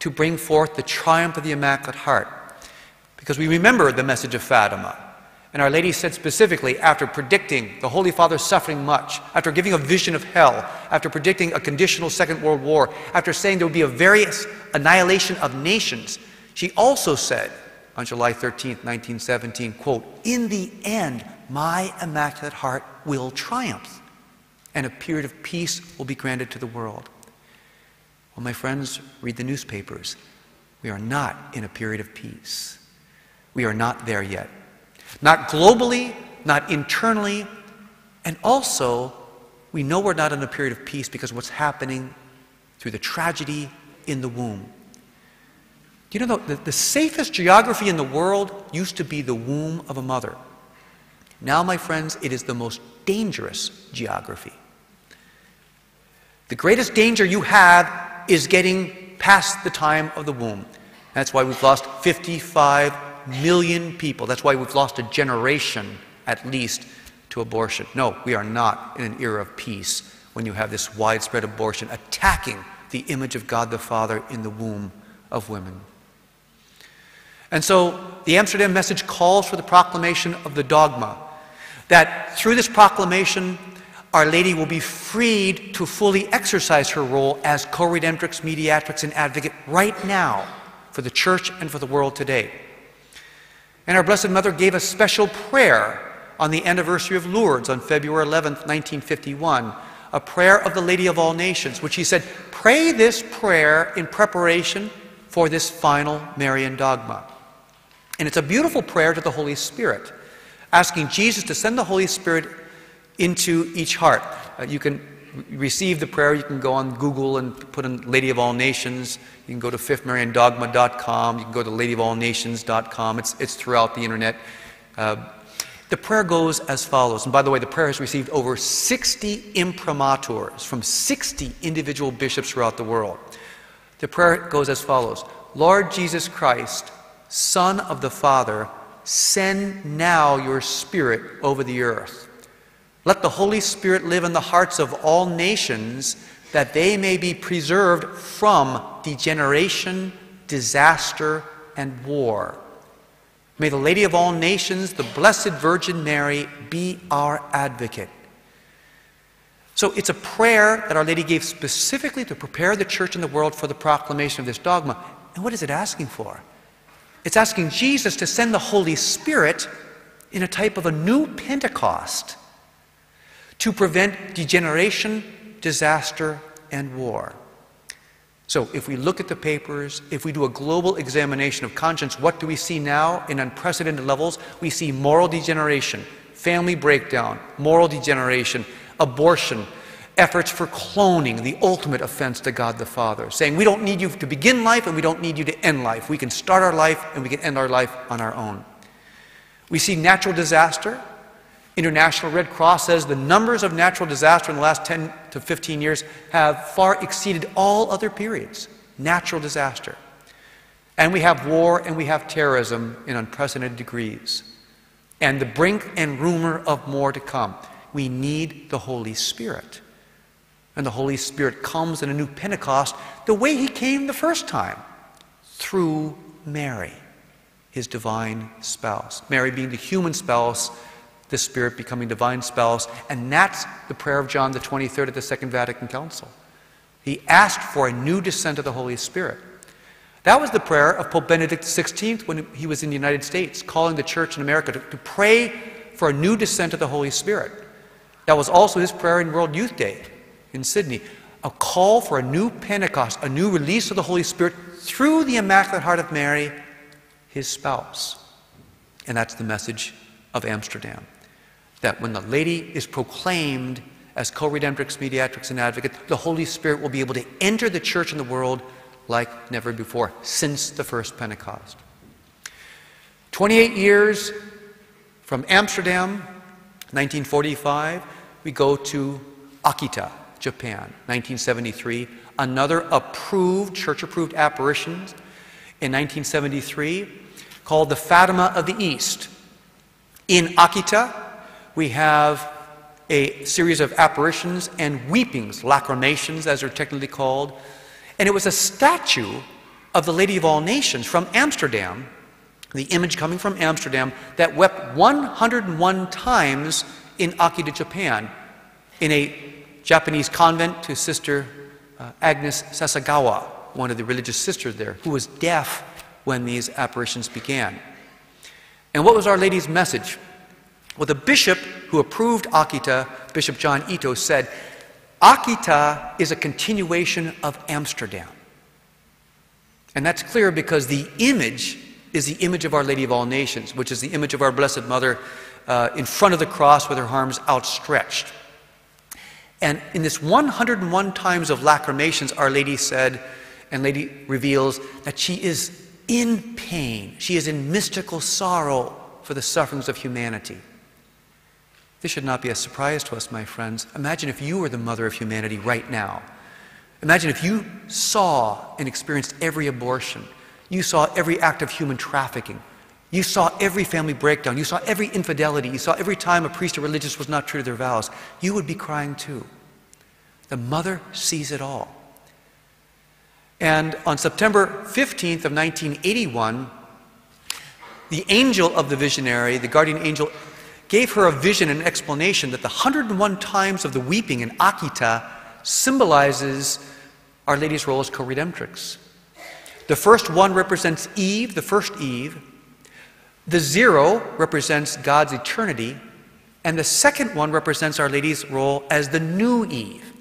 to bring forth the triumph of the Immaculate Heart? Because we remember the message of Fatima. And Our Lady said specifically, after predicting the Holy Father suffering much, after giving a vision of hell, after predicting a conditional Second World War, after saying there would be a various annihilation of nations, she also said on July 13, 1917, quote, In the end, my Immaculate Heart will triumph, and a period of peace will be granted to the world. Well, my friends, read the newspapers. We are not in a period of peace. We are not there yet. Not globally, not internally, and also we know we're not in a period of peace because of what's happening through the tragedy in the womb. Do you know the, the safest geography in the world used to be the womb of a mother? Now, my friends, it is the most dangerous geography. The greatest danger you have is getting past the time of the womb. That's why we've lost 55 million people. That's why we've lost a generation, at least, to abortion. No, we are not in an era of peace when you have this widespread abortion attacking the image of God the Father in the womb of women. And so the Amsterdam message calls for the proclamation of the dogma that through this proclamation, Our Lady will be freed to fully exercise her role as co redemptrix, mediatrix, and advocate right now for the church and for the world today. And our Blessed Mother gave a special prayer on the anniversary of Lourdes on February 11, 1951, a prayer of the Lady of all Nations, which she said, Pray this prayer in preparation for this final Marian dogma. And it's a beautiful prayer to the Holy Spirit, asking Jesus to send the Holy Spirit into each heart. Uh, you can receive the prayer, you can go on Google and put in Lady of All Nations. You can go to fifthmariandogma.com. You can go to ladyofallnations.com. It's, it's throughout the internet. Uh, the prayer goes as follows. And by the way, the prayer has received over 60 imprimaturs from 60 individual bishops throughout the world. The prayer goes as follows Lord Jesus Christ, Son of the Father, send now your Spirit over the earth. Let the Holy Spirit live in the hearts of all nations that they may be preserved from degeneration, disaster, and war. May the Lady of all nations, the Blessed Virgin Mary, be our advocate. So it's a prayer that Our Lady gave specifically to prepare the church and the world for the proclamation of this dogma. And what is it asking for? It's asking Jesus to send the Holy Spirit in a type of a new Pentecost to prevent degeneration, disaster, and war. So, if we look at the papers, if we do a global examination of conscience, what do we see now in unprecedented levels? We see moral degeneration, family breakdown, moral degeneration, abortion, efforts for cloning, the ultimate offense to God the Father, saying we don't need you to begin life and we don't need you to end life. We can start our life and we can end our life on our own. We see natural disaster, International Red Cross says the numbers of natural disaster in the last 10 to 15 years have far exceeded all other periods. Natural disaster. And we have war and we have terrorism in unprecedented degrees. And the brink and rumor of more to come. We need the Holy Spirit. And the Holy Spirit comes in a new Pentecost the way He came the first time through Mary, His divine spouse. Mary being the human spouse the Spirit becoming divine spouse. And that's the prayer of John the 23rd at the Second Vatican Council. He asked for a new descent of the Holy Spirit. That was the prayer of Pope Benedict XVI when he was in the United States, calling the church in America to, to pray for a new descent of the Holy Spirit. That was also his prayer in World Youth Day in Sydney a call for a new Pentecost, a new release of the Holy Spirit through the Immaculate Heart of Mary, his spouse. And that's the message of Amsterdam that when the lady is proclaimed as co redemptrix, mediatrix, and advocate, the Holy Spirit will be able to enter the church and the world like never before since the first Pentecost. 28 years from Amsterdam, 1945, we go to Akita, Japan, 1973. Another approved, church approved apparition in 1973 called the Fatima of the East. In Akita, we have a series of apparitions and weepings, lacrimations as they're technically called. And it was a statue of the Lady of All Nations from Amsterdam, the image coming from Amsterdam, that wept 101 times in Akita, Japan, in a Japanese convent to Sister uh, Agnes Sasagawa, one of the religious sisters there, who was deaf when these apparitions began. And what was Our Lady's message? Well, the bishop who approved Akita, Bishop John Ito, said, Akita is a continuation of Amsterdam. And that's clear because the image is the image of Our Lady of All Nations, which is the image of our Blessed Mother uh, in front of the cross with her arms outstretched. And in this 101 times of lacrimations, Our Lady said, and Lady reveals that she is in pain. She is in mystical sorrow for the sufferings of humanity. This should not be a surprise to us, my friends. Imagine if you were the mother of humanity right now. Imagine if you saw and experienced every abortion, you saw every act of human trafficking, you saw every family breakdown, you saw every infidelity, you saw every time a priest or religious was not true to their vows, you would be crying too. The mother sees it all. And on September 15th of 1981, the angel of the visionary, the guardian angel gave her a vision and explanation that the 101 times of the weeping in Akita symbolizes Our Lady's role as co redemptrix. The first one represents Eve, the first Eve. The zero represents God's eternity. And the second one represents Our Lady's role as the new Eve.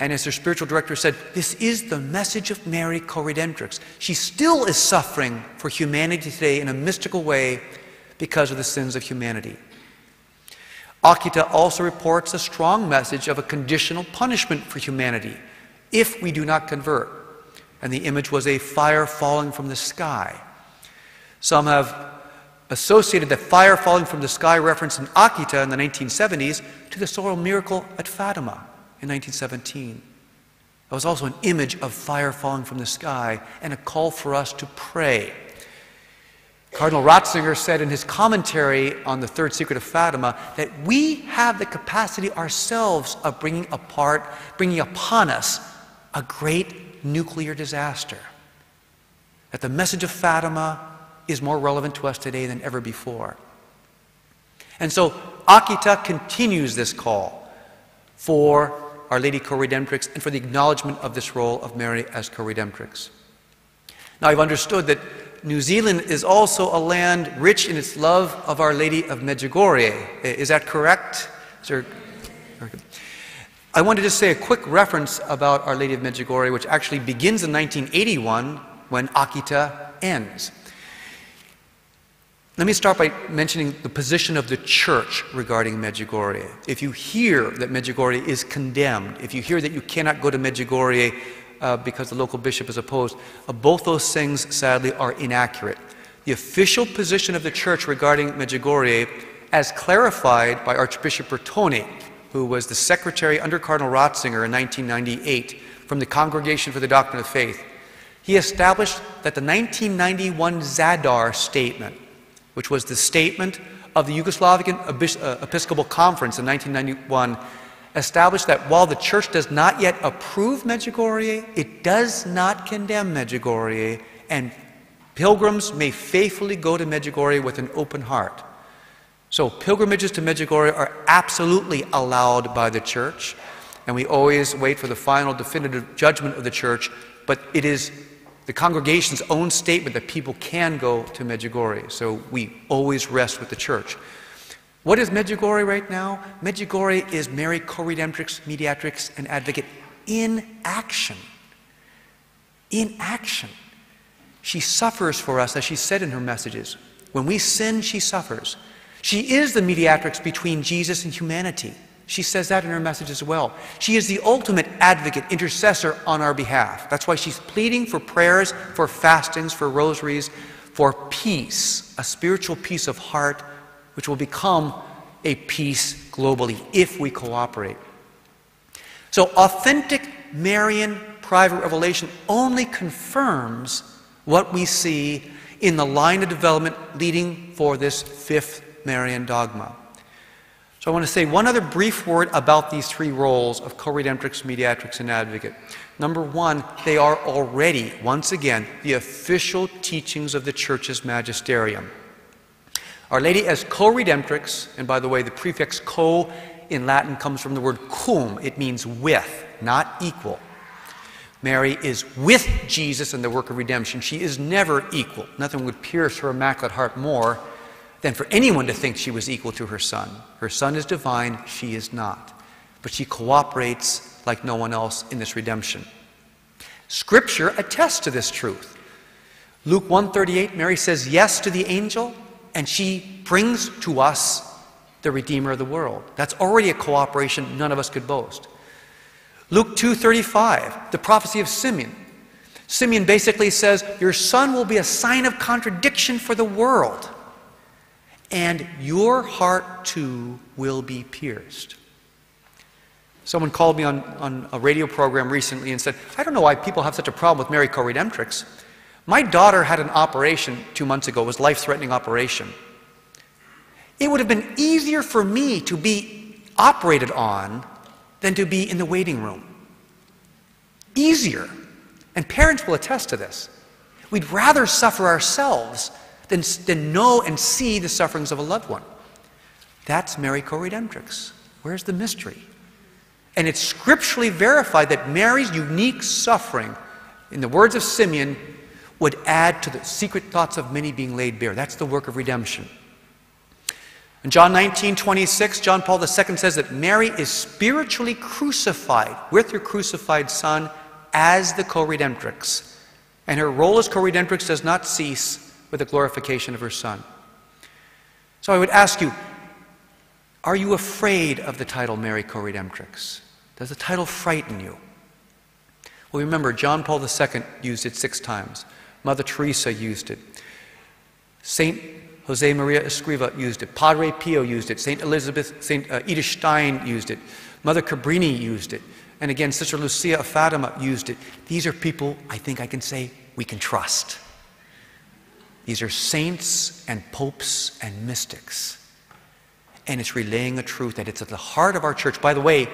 And as her spiritual director said, this is the message of Mary, co redemptrix. She still is suffering for humanity today in a mystical way because of the sins of humanity. Akita also reports a strong message of a conditional punishment for humanity if we do not convert. And the image was a fire falling from the sky. Some have associated the fire falling from the sky reference in Akita in the 1970s to the solar miracle at Fatima in 1917. It was also an image of fire falling from the sky and a call for us to pray Cardinal Ratzinger said in his commentary on the third secret of Fatima that we have the capacity ourselves of bringing apart, bringing upon us a great nuclear disaster. That the message of Fatima is more relevant to us today than ever before. And so Akita continues this call for Our Lady Co-Redemptrix and for the acknowledgement of this role of Mary as Co-Redemptrix. Now I've understood that New Zealand is also a land rich in its love of Our Lady of Medjugorje. Is that correct? Is I wanted to just say a quick reference about Our Lady of Medjugorje, which actually begins in 1981 when Akita ends. Let me start by mentioning the position of the church regarding Medjugorje. If you hear that Medjugorje is condemned, if you hear that you cannot go to Medjugorje uh, because the local bishop is opposed. Uh, both those things, sadly, are inaccurate. The official position of the church regarding Medjugorje, as clarified by Archbishop Bertone, who was the secretary under Cardinal Ratzinger in 1998 from the Congregation for the Doctrine of Faith, he established that the 1991 Zadar statement, which was the statement of the Yugoslavian uh, Episcopal Conference in 1991, established that while the church does not yet approve Medjugorje, it does not condemn Medjugorje, and pilgrims may faithfully go to Medjugorje with an open heart. So pilgrimages to Medjugorje are absolutely allowed by the church, and we always wait for the final definitive judgment of the church, but it is the congregation's own statement that people can go to Medjugorje, so we always rest with the church. What is Medjugorje right now? Medjugorje is Mary co-redemptrix, mediatrix, and advocate in action. In action. She suffers for us, as she said in her messages. When we sin, she suffers. She is the mediatrix between Jesus and humanity. She says that in her message as well. She is the ultimate advocate, intercessor on our behalf. That's why she's pleading for prayers, for fastings, for rosaries, for peace, a spiritual peace of heart which will become a peace globally if we cooperate. So, authentic Marian private revelation only confirms what we see in the line of development leading for this fifth Marian dogma. So, I want to say one other brief word about these three roles of co redemptrix, mediatrix, and advocate. Number one, they are already, once again, the official teachings of the Church's magisterium. Our Lady as co-redemptrix, and by the way, the prefix co in Latin comes from the word cum. It means with, not equal. Mary is with Jesus in the work of redemption. She is never equal. Nothing would pierce her immaculate heart more than for anyone to think she was equal to her son. Her son is divine, she is not. But she cooperates like no one else in this redemption. Scripture attests to this truth. Luke 138, Mary says yes to the angel and she brings to us the Redeemer of the world. That's already a cooperation none of us could boast. Luke 2:35, the prophecy of Simeon. Simeon basically says, "Your son will be a sign of contradiction for the world, and your heart too will be pierced." Someone called me on, on a radio program recently and said, I don't know why people have such a problem with Mary Co-Redemptrix. My daughter had an operation two months ago, it was life-threatening operation. It would have been easier for me to be operated on than to be in the waiting room. Easier. And parents will attest to this. We'd rather suffer ourselves than, than know and see the sufferings of a loved one. That's Mary Co-Redemptrix. Where's the mystery? And it's scripturally verified that Mary's unique suffering, in the words of Simeon, would add to the secret thoughts of many being laid bare. That's the work of redemption. In John 19, 26, John Paul II says that Mary is spiritually crucified with her crucified son as the co-redemptrix. And her role as co-redemptrix does not cease with the glorification of her son. So I would ask you, are you afraid of the title Mary co-redemptrix? Does the title frighten you? Well, remember, John Paul II used it six times. Mother Teresa used it. Saint Jose Maria Escriva used it. Padre Pio used it. Saint Elizabeth, Saint uh, Edith Stein used it. Mother Cabrini used it. And again, Sister Lucia of Fatima used it. These are people I think I can say we can trust. These are saints and popes and mystics. And it's relaying a truth that it's at the heart of our church. By the way,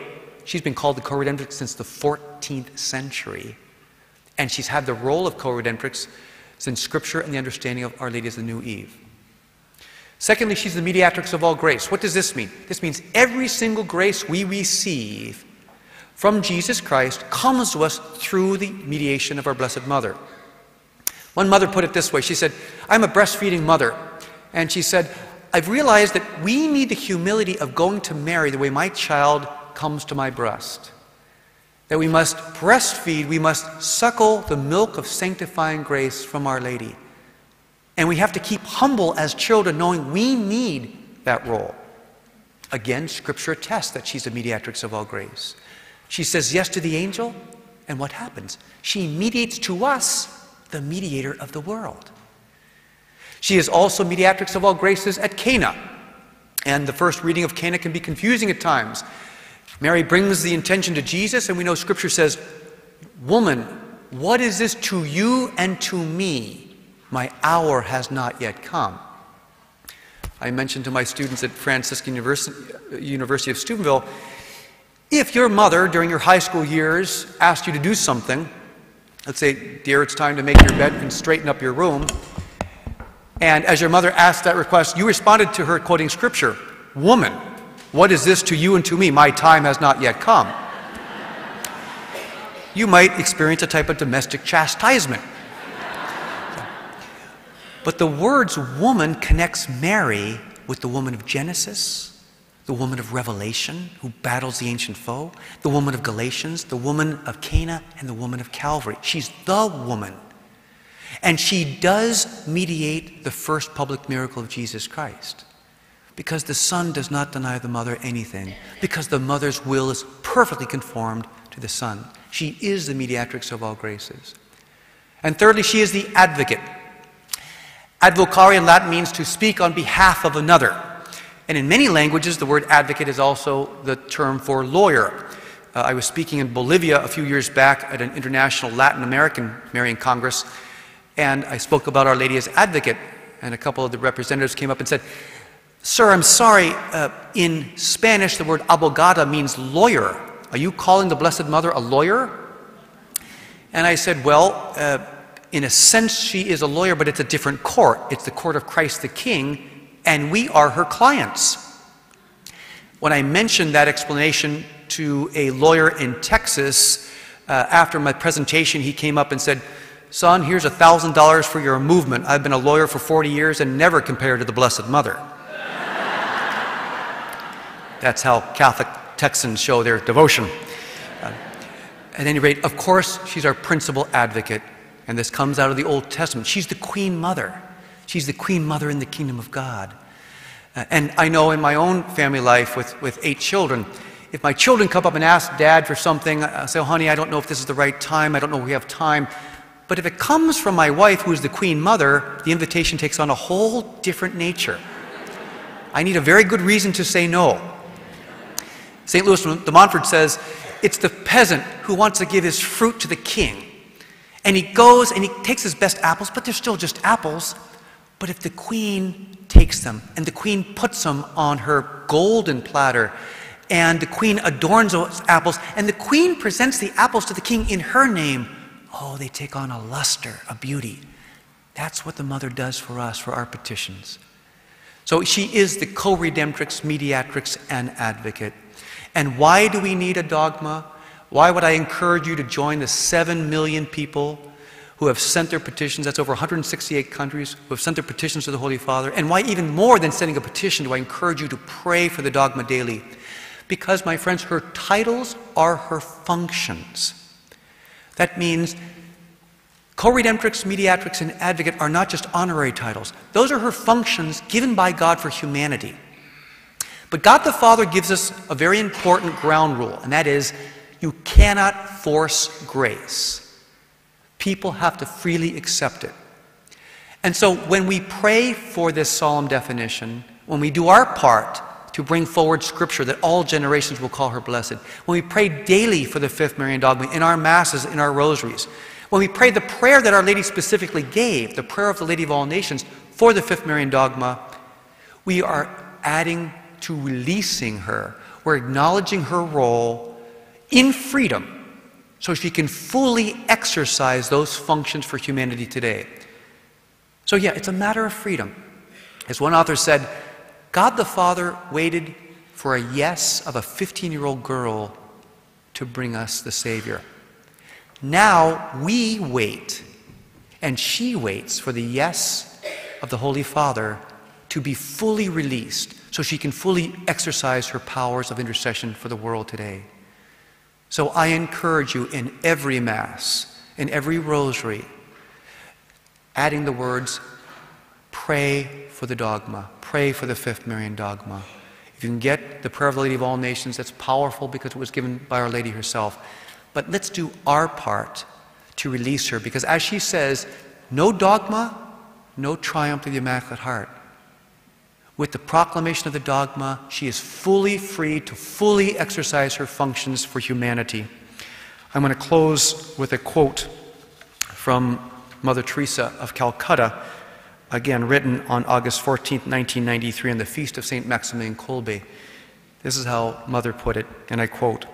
she's been called the co redemptrix since the 14th century. And she's had the role of co redemptrix since Scripture and the understanding of Our Lady as the New Eve. Secondly, she's the mediatrix of all grace. What does this mean? This means every single grace we receive from Jesus Christ comes to us through the mediation of our Blessed Mother. One mother put it this way She said, I'm a breastfeeding mother. And she said, I've realized that we need the humility of going to Mary the way my child comes to my breast. That we must breastfeed, we must suckle the milk of sanctifying grace from Our Lady. And we have to keep humble as children, knowing we need that role. Again, Scripture attests that she's the mediatrix of all grace. She says yes to the angel, and what happens? She mediates to us, the mediator of the world. She is also mediatrix of all graces at Cana. And the first reading of Cana can be confusing at times. Mary brings the intention to Jesus, and we know Scripture says, Woman, what is this to you and to me? My hour has not yet come. I mentioned to my students at Franciscan University, University of Steubenville if your mother, during your high school years, asked you to do something, let's say, Dear, it's time to make your bed and straighten up your room, and as your mother asked that request, you responded to her quoting Scripture Woman, what is this to you and to me? My time has not yet come. You might experience a type of domestic chastisement. But the words woman connects Mary with the woman of Genesis, the woman of Revelation who battles the ancient foe, the woman of Galatians, the woman of Cana, and the woman of Calvary. She's the woman. And she does mediate the first public miracle of Jesus Christ. Because the Son does not deny the mother anything, because the mother's will is perfectly conformed to the Son. She is the mediatrix of all graces. And thirdly, she is the advocate. Advocare in Latin means to speak on behalf of another. And in many languages, the word advocate is also the term for lawyer. Uh, I was speaking in Bolivia a few years back at an international Latin American Marian Congress, and I spoke about Our Lady as advocate. And a couple of the representatives came up and said, Sir, I'm sorry, uh, in Spanish the word abogada means lawyer. Are you calling the Blessed Mother a lawyer? And I said, Well, uh, in a sense, she is a lawyer, but it's a different court. It's the court of Christ the King, and we are her clients. When I mentioned that explanation to a lawyer in Texas, uh, after my presentation, he came up and said, Son, here's $1,000 for your movement. I've been a lawyer for 40 years and never compared to the Blessed Mother. That's how Catholic Texans show their devotion. Uh, at any rate, of course, she's our principal advocate, and this comes out of the Old Testament. She's the Queen Mother. She's the Queen Mother in the kingdom of God. Uh, and I know in my own family life with, with eight children, if my children come up and ask dad for something, I say, oh, honey, I don't know if this is the right time. I don't know if we have time. But if it comes from my wife, who is the Queen Mother, the invitation takes on a whole different nature. I need a very good reason to say no. St. Louis de Montfort says, It's the peasant who wants to give his fruit to the king. And he goes and he takes his best apples, but they're still just apples. But if the queen takes them and the queen puts them on her golden platter, and the queen adorns those apples, and the queen presents the apples to the king in her name, oh, they take on a luster, a beauty. That's what the mother does for us, for our petitions. So she is the co redemptrix, mediatrix, and advocate. And why do we need a dogma? Why would I encourage you to join the 7 million people who have sent their petitions? That's over 168 countries who have sent their petitions to the Holy Father. And why, even more than sending a petition, do I encourage you to pray for the dogma daily? Because, my friends, her titles are her functions. That means co redemptrix, mediatrix, and advocate are not just honorary titles, those are her functions given by God for humanity. But God the Father gives us a very important ground rule, and that is you cannot force grace. People have to freely accept it. And so when we pray for this solemn definition, when we do our part to bring forward scripture that all generations will call her blessed, when we pray daily for the fifth Marian dogma in our masses, in our rosaries, When we pray the prayer that Our Lady specifically gave, the prayer of the Lady of all nations for the fifth Marian dogma, we are adding to releasing her. We're acknowledging her role in freedom so she can fully exercise those functions for humanity today. So, yeah, it's a matter of freedom. As one author said, God the Father waited for a yes of a 15 year old girl to bring us the Savior. Now we wait, and she waits for the yes of the Holy Father to be fully released so she can fully exercise her powers of intercession for the world today. So I encourage you in every Mass, in every rosary, adding the words, pray for the dogma, pray for the fifth Marian dogma. If you can get the prayer of the Lady of all nations, that's powerful because it was given by Our Lady herself. But let's do our part to release her because, as she says, no dogma, no triumph of the Immaculate Heart. With the proclamation of the dogma, she is fully free to fully exercise her functions for humanity. I'm going to close with a quote from Mother Teresa of Calcutta, again written on August 14, 1993, on the feast of St. Maximilian Kolbe. This is how Mother put it, and I quote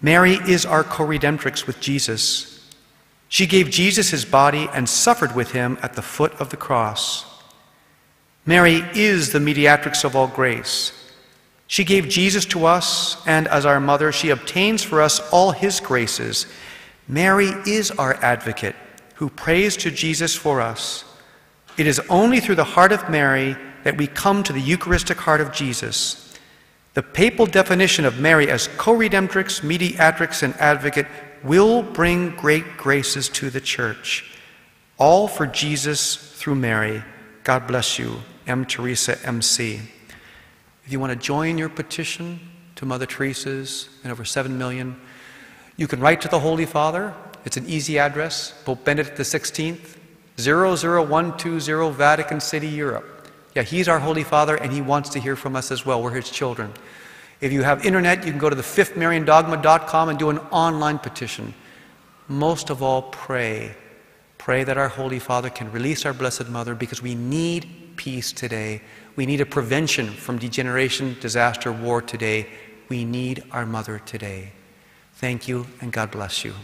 Mary is our co redemptrix with Jesus. She gave Jesus his body and suffered with him at the foot of the cross. Mary is the mediatrix of all grace. She gave Jesus to us, and as our mother, she obtains for us all his graces. Mary is our advocate who prays to Jesus for us. It is only through the heart of Mary that we come to the Eucharistic heart of Jesus. The papal definition of Mary as co redemptrix, mediatrix, and advocate will bring great graces to the church. All for Jesus through Mary. God bless you. M. Teresa, MC. If you want to join your petition to Mother Teresa's and over 7 million, you can write to the Holy Father. It's an easy address, Pope Benedict XVI, 00120 Vatican City, Europe. Yeah, he's our Holy Father and he wants to hear from us as well. We're his children. If you have internet, you can go to the fifthmariandogma.com and do an online petition. Most of all, pray. Pray that our Holy Father can release our Blessed Mother because we need peace today. We need a prevention from degeneration, disaster, war today. We need our mother today. Thank you, and God bless you.